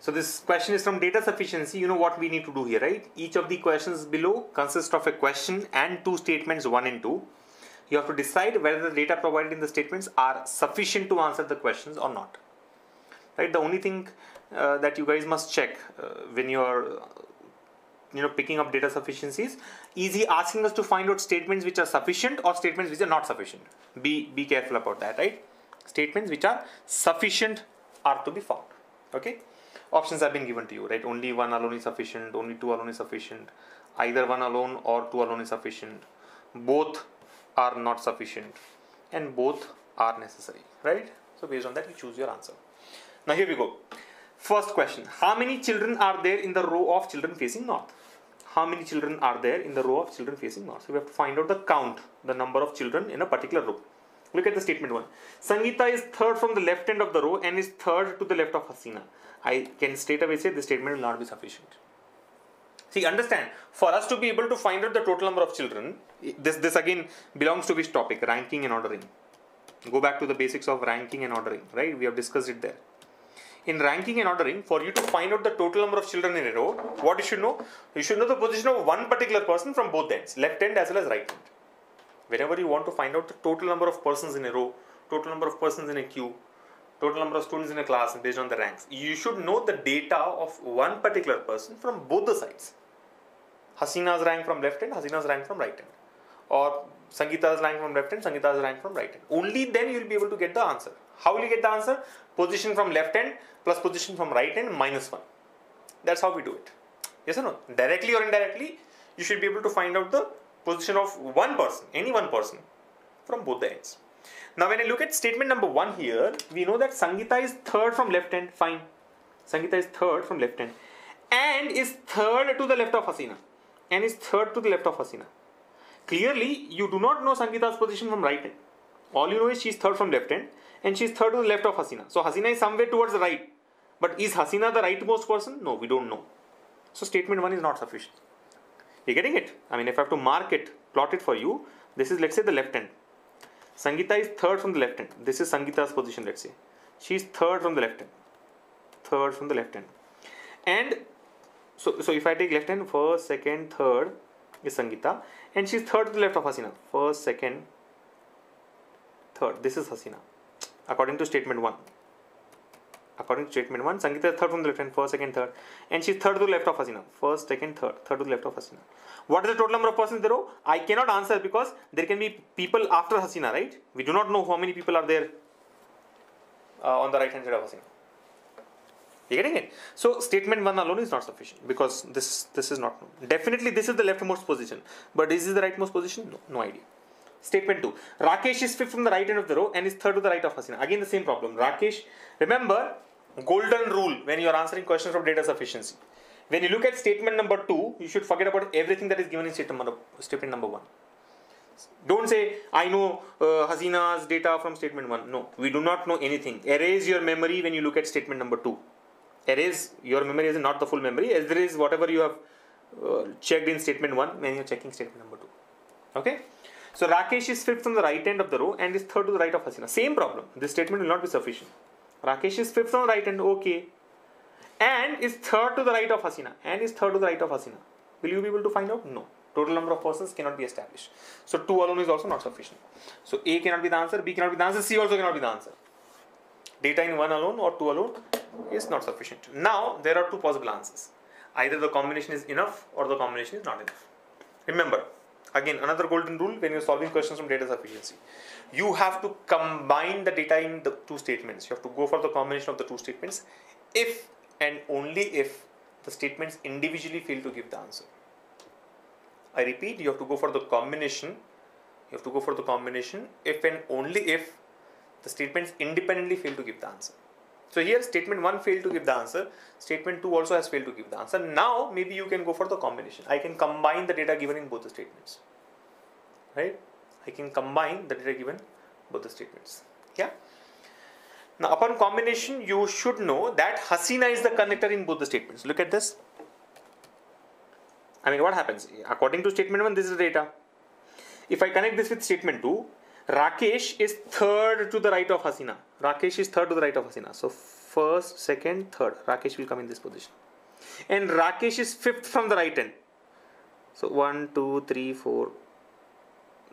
So this question is from data sufficiency. You know what we need to do here, right? Each of the questions below consists of a question and two statements, one and two. You have to decide whether the data provided in the statements are sufficient to answer the questions or not. Right? The only thing uh, that you guys must check uh, when you are, uh, you know, picking up data sufficiencies is he asking us to find out statements which are sufficient or statements which are not sufficient. Be be careful about that, right? Statements which are sufficient are to be found. Okay options have been given to you, right? Only one alone is sufficient, only two alone is sufficient, either one alone or two alone is sufficient, both are not sufficient, and both are necessary, right? So, based on that, you choose your answer. Now, here we go. First question How many children are there in the row of children facing north? How many children are there in the row of children facing north? So, we have to find out the count, the number of children in a particular row. Look at the statement one. Sangeeta is third from the left end of the row and is third to the left of Hasina. I can straight away say this statement will not be sufficient. See, understand, for us to be able to find out the total number of children, this, this again belongs to which topic? Ranking and ordering. Go back to the basics of ranking and ordering, right? We have discussed it there. In ranking and ordering, for you to find out the total number of children in a row, what you should know? You should know the position of one particular person from both ends, left end as well as right end. Whenever you want to find out the total number of persons in a row, total number of persons in a queue, total number of students in a class based on the ranks. You should know the data of one particular person from both the sides. Hasina's rank from left end, Hasina's rank from right end. Or Sangeeta's rank from left end, Sangeeta's rank from right end. Only then you will be able to get the answer. How will you get the answer? Position from left end plus position from right end minus 1. That's how we do it. Yes or no? Directly or indirectly, you should be able to find out the position of one person, any one person from both the ends. Now when I look at statement number one here, we know that Sangeeta is third from left hand, fine. Sangeeta is third from left hand and is third to the left of Hasina and is third to the left of Hasina. Clearly, you do not know Sangeeta's position from right hand. All you know is she's third from left hand and she's third to the left of Hasina. So Hasina is somewhere towards the right. But is Hasina the rightmost person? No, we don't know. So statement 1 is not sufficient. You're getting it? I mean, if I have to mark it, plot it for you, this is let's say the left hand. Sangeeta is third from the left hand. This is Sangeeta's position, let's say. She is third from the left hand. Third from the left hand. And so, so if I take left hand, first, second, third is Sangeeta. And she's third to the left of Hasina. First, second, third. This is Hasina. According to statement 1. According to statement 1, Sangeeta is third from the left hand, first, second, third. And she's third to the left of Hasina. First, second, third. Third to the left of Hasina. What is the total number of persons in the row? I cannot answer because there can be people after Hasina, right? We do not know how many people are there uh, on the right hand side of Hasina. You getting it? So statement one alone is not sufficient because this this is not known. Definitely this is the leftmost position, but this is the rightmost position? No, no idea. Statement two: Rakesh is fifth from the right end of the row and is third to the right of Hasina. Again the same problem. Rakesh, remember golden rule when you are answering questions from data sufficiency. When you look at statement number two, you should forget about everything that is given in statement number, one. Don't say, I know uh, data from statement one. No, we do not know anything. Erase your memory when you look at statement number two. Erase your memory is not the full memory. as there is whatever you have uh, checked in statement one when you're checking statement number two. Okay? So Rakesh is fifth from the right end of the row and is third to the right of Hasina. Same problem. This statement will not be sufficient. Rakesh is fifth from the right end. Okay and is third to the right of Hasina and is third to the right of Hasina. Will you be able to find out? No. Total number of persons cannot be established. So 2 alone is also not sufficient. So A cannot be the answer, B cannot be the answer, C also cannot be the answer. Data in 1 alone or 2 alone is not sufficient. Now there are two possible answers. Either the combination is enough or the combination is not enough. Remember, again another golden rule when you're solving questions from data sufficiency. You have to combine the data in the two statements. You have to go for the combination of the two statements if and only if the statements individually fail to give the answer. I repeat, you have to go for the combination. You have to go for the combination if and only if the statements independently fail to give the answer. So here statement 1 failed to give the answer, statement 2 also has failed to give the answer. Now maybe you can go for the combination. I can combine the data given in both the statements. Right? I can combine the data given both the statements. Yeah? Now, upon combination, you should know that Hasina is the connector in both the statements. Look at this. I mean, what happens? According to statement 1, this is the data. If I connect this with statement 2, Rakesh is third to the right of Hasina. Rakesh is third to the right of Hasina. So, first, second, third. Rakesh will come in this position. And Rakesh is fifth from the right end. So one, two, three, four.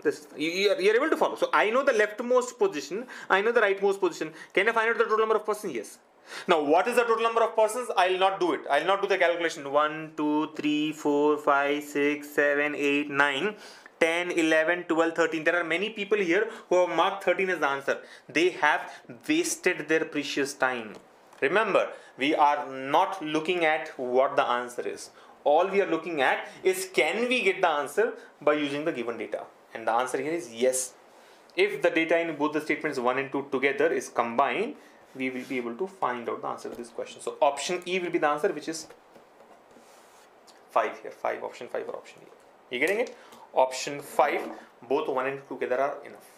This you, are, you are able to follow. So I know the leftmost position. I know the rightmost position. Can I find out the total number of persons? Yes. Now, what is the total number of persons? I'll not do it. I'll not do the calculation. 1, 2, 3, 4, 5, 6, 7, 8, 9, 10, 11, 12, 13. There are many people here who have marked 13 as the answer. They have wasted their precious time. Remember, we are not looking at what the answer is. All we are looking at is can we get the answer by using the given data? And the answer here is yes. If the data in both the statements 1 and 2 together is combined, we will be able to find out the answer to this question. So option E will be the answer which is 5 here, 5 option 5 or option E. You getting it? Option 5, both 1 and 2 together are enough.